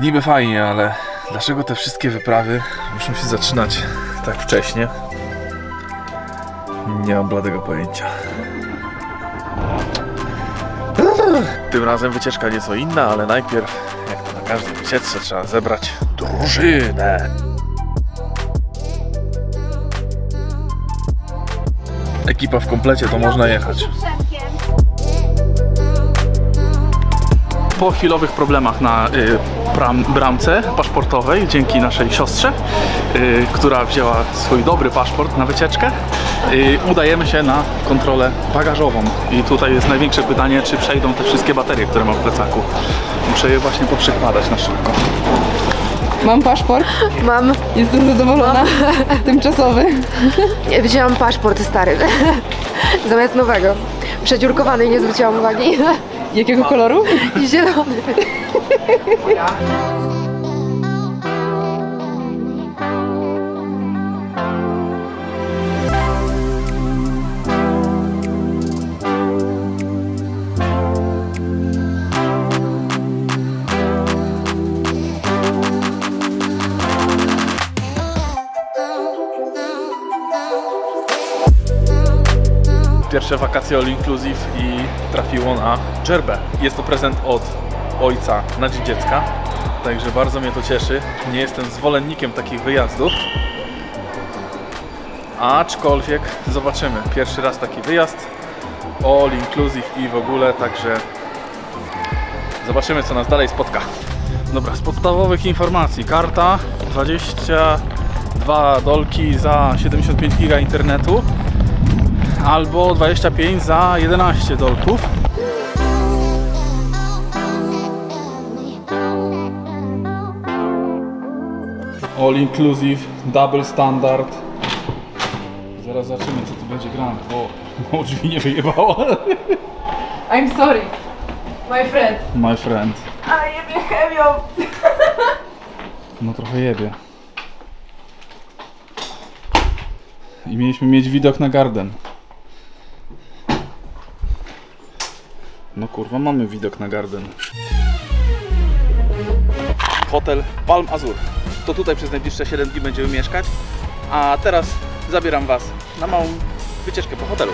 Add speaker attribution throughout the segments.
Speaker 1: Niby fajnie, ale dlaczego te wszystkie wyprawy muszą się zaczynać tak wcześnie? Nie mam bladego pojęcia. Tym razem wycieczka nieco inna, ale najpierw, jak to na każdej wycieczce, trzeba zebrać drużynę. Ekipa w komplecie, to można jechać.
Speaker 2: Po chwilowych problemach na y, bram, bramce paszportowej, dzięki naszej siostrze, y, która wzięła swój dobry paszport na wycieczkę, y, udajemy się na kontrolę bagażową. I tutaj jest największe pytanie, czy przejdą te wszystkie baterie, które mam w plecaku. Muszę je właśnie poprzykładać na szybko.
Speaker 3: Mam paszport,
Speaker 4: Mam,
Speaker 3: jestem zadowolona. Tymczasowy.
Speaker 4: ja wzięłam paszport stary, zamiast nowego. Przedziurkowany i nie zwróciłam uwagi.
Speaker 3: Jakiego koloru?
Speaker 4: Zielony.
Speaker 1: Pierwsze wakacje all inclusive i trafiło na dżerbę. Jest to prezent od ojca na dzień dziecka, także bardzo mnie to cieszy. Nie jestem zwolennikiem takich wyjazdów, aczkolwiek zobaczymy. Pierwszy raz taki wyjazd all inclusive i w ogóle, także zobaczymy co nas dalej spotka. Dobra, z podstawowych informacji. Karta 22 dolki za 75 giga internetu albo 25 za 11 dolków. All inclusive, double standard. Zaraz zobaczymy co tu będzie grane. O, o drzwi nie wyjebało.
Speaker 3: I'm sorry. My friend.
Speaker 1: My friend.
Speaker 3: Ale jebie chemią.
Speaker 1: No trochę jebie. I mieliśmy mieć widok na garden. No kurwa, mamy widok na garden. Hotel Palm Azur. To tutaj przez najbliższe 7 dni będziemy mieszkać. A teraz zabieram Was na małą wycieczkę po hotelu.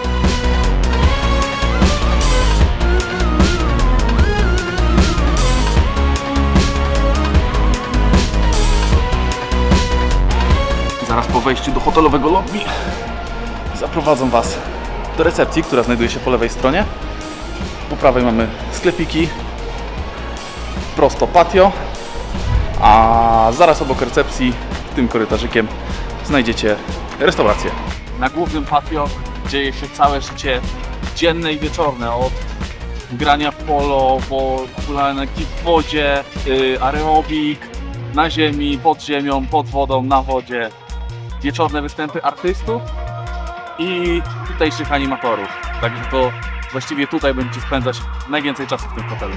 Speaker 1: Zaraz po wejściu do hotelowego lobby zaprowadzą Was do recepcji, która znajduje się po lewej stronie. Po prawej mamy sklepiki, prosto patio, a zaraz obok recepcji, tym korytarzykiem, znajdziecie restaurację.
Speaker 2: Na głównym patio dzieje się całe życie dzienne i wieczorne, od grania w polo, po hulanki w wodzie, yy, aerobik, na ziemi, pod ziemią, pod wodą, na wodzie, wieczorne występy artystów i tutejszych animatorów. Także to właściwie tutaj będziecie spędzać najwięcej czasu w tym hotelu.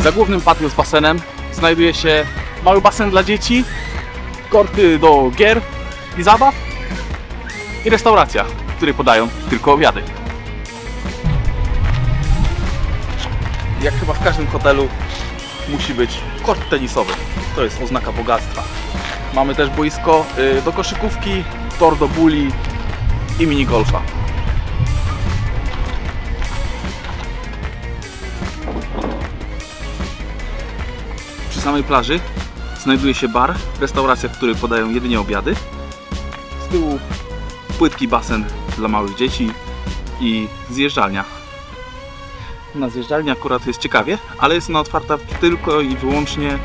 Speaker 2: Za głównym patio z basenem znajduje się mały basen dla dzieci, korty do gier i zabaw i restauracja, w której podają tylko obiady. Jak chyba w każdym hotelu musi być kort tenisowy. To jest oznaka bogactwa. Mamy też boisko y, do koszykówki, tor do buli i minigolfa. Przy samej plaży znajduje się bar, restauracja, w której podają jedynie obiady. Z tyłu płytki basen dla małych dzieci i zjeżdżalnia. Na zjeżdżalni akurat jest ciekawie, ale jest ona otwarta tylko i wyłącznie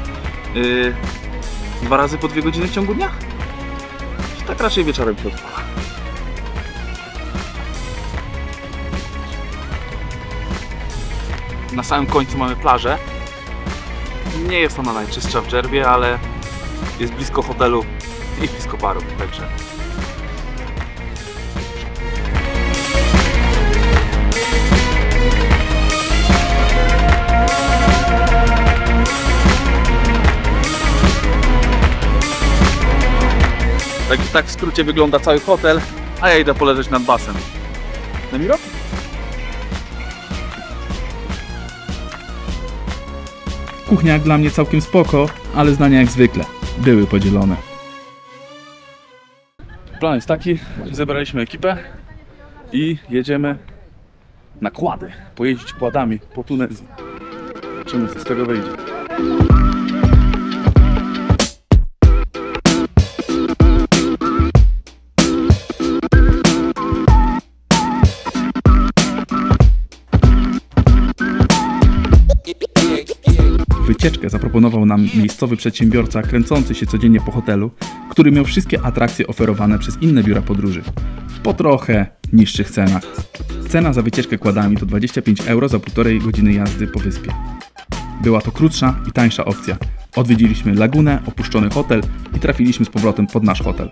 Speaker 2: yy, dwa razy po dwie godziny w ciągu dnia. Tak raczej wieczorem się odpala. Na samym końcu mamy plażę. Nie jest ona najczystsza w Dżerbie, ale jest blisko hotelu i blisko baru, także Tak, tak w skrócie wygląda cały hotel, a ja idę poleżeć nad basen. Nemiro?
Speaker 1: Kuchnia jak dla mnie całkiem spoko, ale zdania jak zwykle były podzielone. Plan jest taki, zebraliśmy ekipę i jedziemy na kłady. Pojeździć kładami po Tunezji. Zobaczymy co z tego wyjdzie. Wycieczkę zaproponował nam miejscowy przedsiębiorca kręcący się codziennie po hotelu, który miał wszystkie atrakcje oferowane przez inne biura podróży. Po trochę niższych cenach. Cena za wycieczkę kładami to 25 euro za półtorej godziny jazdy po wyspie. Była to krótsza i tańsza opcja. Odwiedziliśmy lagunę, opuszczony hotel i trafiliśmy z powrotem pod nasz hotel.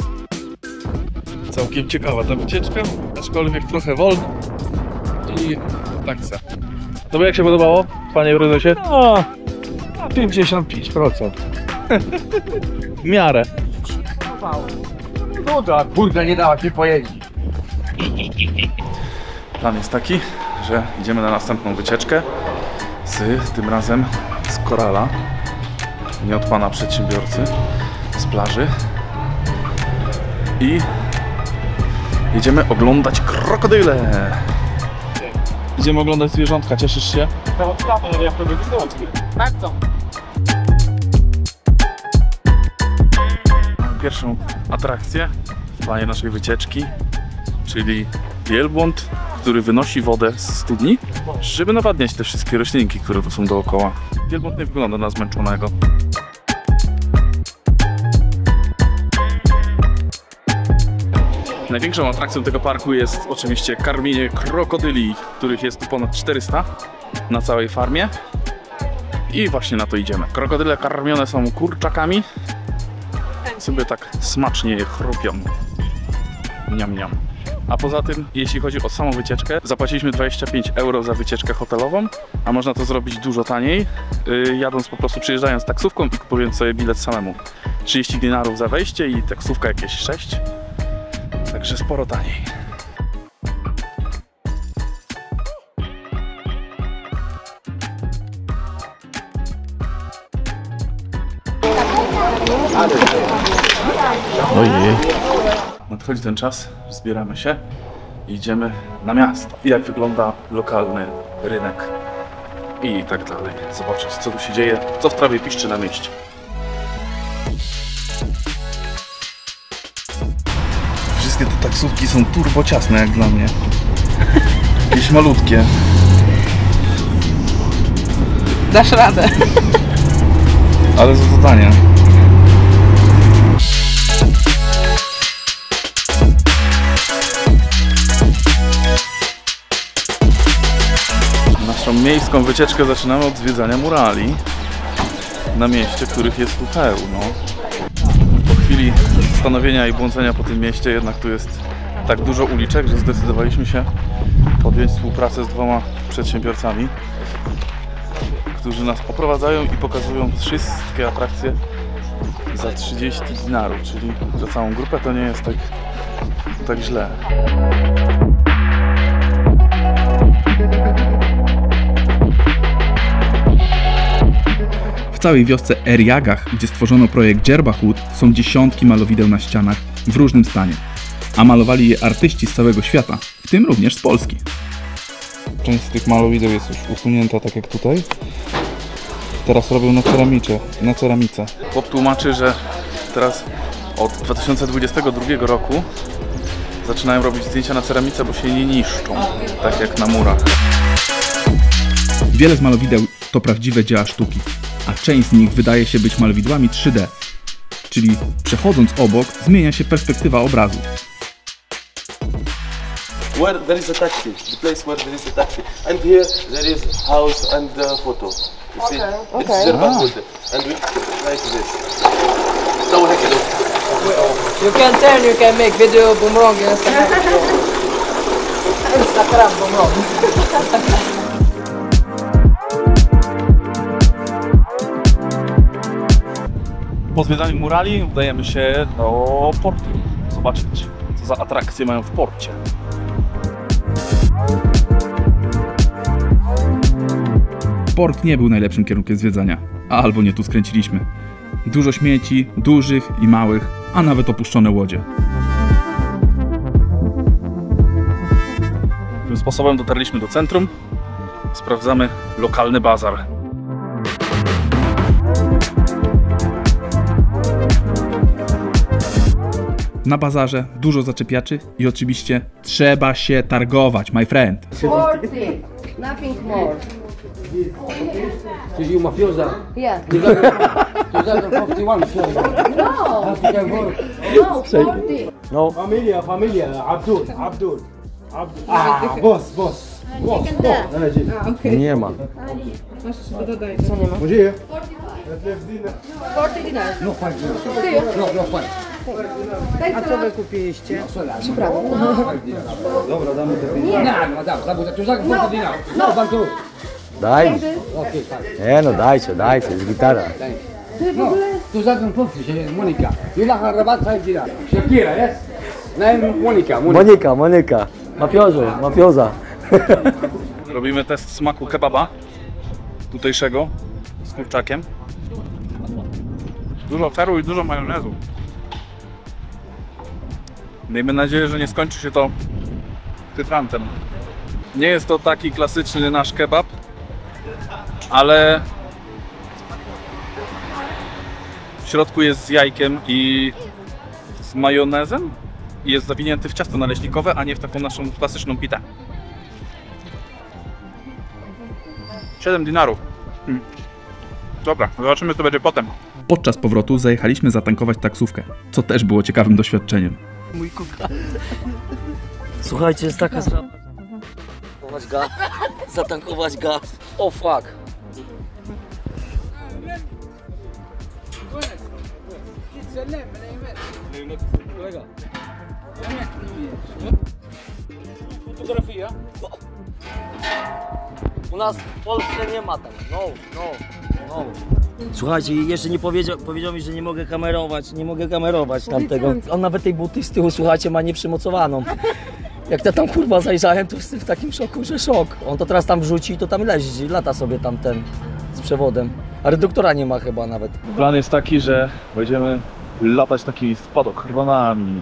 Speaker 1: Całkiem ciekawa ta wycieczka, aczkolwiek trochę wolna i tak se. Tobie jak się podobało, panie prezesie?
Speaker 5: No, 55%.
Speaker 1: W miarę.
Speaker 5: No tak, kurka nie dała się pojeździć.
Speaker 1: Plan jest taki, że idziemy na następną wycieczkę z tym razem z Korala, nie od pana przedsiębiorcy, z plaży i jedziemy oglądać krokodyle. Idziemy oglądać zwierzątka, cieszysz się? Pierwszą atrakcję w planie naszej wycieczki, czyli wielbłąd, który wynosi wodę z studni, żeby nawadniać te wszystkie roślinki, które tu są dookoła. Wielbłąd nie wygląda na zmęczonego. Największą atrakcją tego parku jest oczywiście karmienie krokodyli, których jest tu ponad 400 na całej farmie. I właśnie na to idziemy. Krokodyle karmione są kurczakami. Sobie tak smacznie chrupią. Niam, niam. A poza tym, jeśli chodzi o samą wycieczkę, zapłaciliśmy 25 euro za wycieczkę hotelową, a można to zrobić dużo taniej, yy, jadąc po prostu, przyjeżdżając taksówką i kupując sobie bilet samemu. 30 dinarów za wejście i taksówka jakieś 6. Także sporo taniej. Ojej. Nadchodzi ten czas, zbieramy się i idziemy na miasto. I jak wygląda lokalny rynek i tak dalej. Zobaczyć, co tu się dzieje, co w trawie piszczy na mieście. Wszystkie te taksówki są turbo ciasne jak dla mnie. Jakieś malutkie.
Speaker 3: Dasz radę.
Speaker 1: Ale za to miejską wycieczkę zaczynamy od zwiedzania murali na mieście, których jest tu pełno. Po chwili stanowienia i błądzenia po tym mieście jednak tu jest tak dużo uliczek, że zdecydowaliśmy się podjąć współpracę z dwoma przedsiębiorcami, którzy nas oprowadzają i pokazują wszystkie atrakcje za 30 dinarów, czyli za całą grupę to nie jest tak, tak źle. W całej wiosce Eriagach, gdzie stworzono projekt Dżerbachut, są dziesiątki malowideł na ścianach w różnym stanie, a malowali je artyści z całego świata, w tym również z Polski. Część z tych malowideł jest już usunięta, tak jak tutaj. Teraz robią na ceramicze, na ceramice. Chłop tłumaczy, że teraz od 2022 roku zaczynają robić zdjęcia na ceramice, bo się nie niszczą, tak jak na murach. Wiele z malowideł to prawdziwe dzieła sztuki, a część z nich wydaje się być malwidłami 3D, czyli przechodząc obok zmienia się perspektywa obrazu.
Speaker 6: Where there is a taxi, the place where there is a taxi, and here there is house and the photo. You see, okay. it's ah. And we like this. So we to.
Speaker 3: You can turn, you can make video boomerang Instagram. Instagram boomerang.
Speaker 1: Po zwiedzaniu murali udajemy się do portu. zobaczyć, co za atrakcje mają w porcie. Port nie był najlepszym kierunkiem zwiedzania, albo nie tu skręciliśmy. Dużo śmieci, dużych i małych, a nawet opuszczone łodzie. Tym sposobem dotarliśmy do centrum. Sprawdzamy lokalny bazar. Na bazarze dużo zaczepiaczy i oczywiście trzeba się targować, my friend.
Speaker 4: 40. Nothing more.
Speaker 5: Czyli you mafiosa.
Speaker 4: Yeah.
Speaker 5: 2051
Speaker 4: No,
Speaker 5: African war.
Speaker 4: no, 40.
Speaker 5: Familia, familia. Abdul, Abdul. Abdul. Ah, boss, boss. Boss, boss.
Speaker 7: Nie ma.
Speaker 5: Może?
Speaker 4: 40 dinars.
Speaker 5: No, fine.
Speaker 4: See you.
Speaker 5: No, no, fine.
Speaker 4: A co wy
Speaker 5: Dobra, damy te pieniądze. Nie, no, dam, dam, tu za no. dinar. No, pan tu.
Speaker 7: Daj.
Speaker 5: Okej, fine.
Speaker 7: Nie no, dajcie, dajcie, jest gitara.
Speaker 5: No, tu za ten profil, się Monika. Ile rabat 5 dinar. Shakira, yes? Name Monika, Monika.
Speaker 7: Monika, Monika. Mafiozo, mafioza.
Speaker 1: Robimy test smaku kebaba tutejszego z kurczakiem. Dużo seru i dużo majonezu. Miejmy nadzieję, że nie skończy się to hydrantem. Nie jest to taki klasyczny nasz kebab, ale w środku jest z jajkiem i z majonezem i jest zawinięty w ciasto naleśnikowe, a nie w taką naszą klasyczną pitę. 7 dinarów. Hmm. Dobra, zobaczymy co będzie potem. Podczas powrotu zajechaliśmy zatankować taksówkę, co też było ciekawym doświadczeniem.
Speaker 7: Słuchajcie, jest taka sprawa. Zatankować gaz. Zatankować gaz. O fuck. Fotografia? U nas w Polsce nie ma tak. No, no, no. Słuchajcie, jeszcze nie powiedział, powiedział mi, że nie mogę kamerować, nie mogę kamerować tamtego. On nawet tej buty z tyłu, słuchajcie, ma nieprzymocowaną. Jak ja tam kurwa zajrzałem, to jestem w takim szoku, że szok. On to teraz tam wrzuci, to tam leży, lata sobie tam ten z przewodem. A reduktora nie ma chyba nawet.
Speaker 1: Plan jest taki, że będziemy latać takimi spadochronami.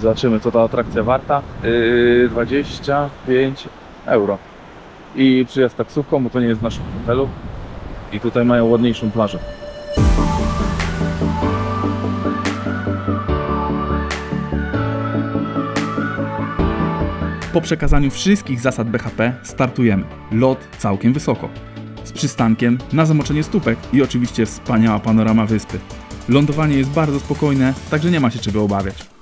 Speaker 1: Zobaczymy co ta atrakcja warta. Yy, 25 euro. I przyjazd taksówką, bo to nie jest w naszym hotelu. I tutaj mają ładniejszą plażę. Po przekazaniu wszystkich zasad BHP startujemy. Lot całkiem wysoko. Z przystankiem na zamoczenie stópek i oczywiście wspaniała panorama wyspy. Lądowanie jest bardzo spokojne, także nie ma się czego obawiać.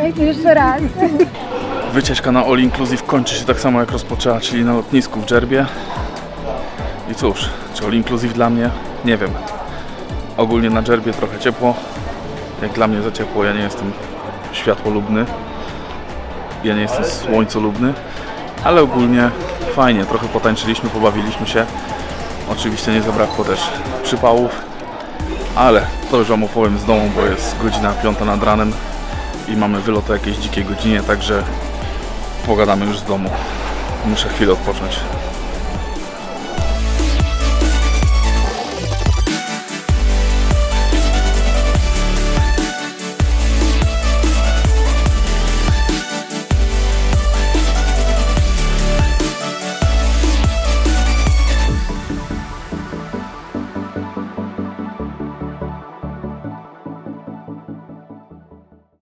Speaker 8: Jeszcze raz.
Speaker 1: Wycieczka na All Inclusive kończy się tak samo jak rozpoczęła, czyli na lotnisku w Dżerbie. I cóż, czy All Inclusive dla mnie? Nie wiem. Ogólnie na Dżerbie trochę ciepło. Jak dla mnie za ciepło, ja nie jestem światłolubny. Ja nie jestem słońcolubny. Ale ogólnie fajnie, trochę potańczyliśmy, pobawiliśmy się. Oczywiście nie zabrakło też przypałów. Ale to już wam opowiem z domu, bo jest godzina 5 nad ranem i mamy wylot o jakiejś dzikiej godzinie, także pogadamy już z domu. Muszę chwilę odpocząć.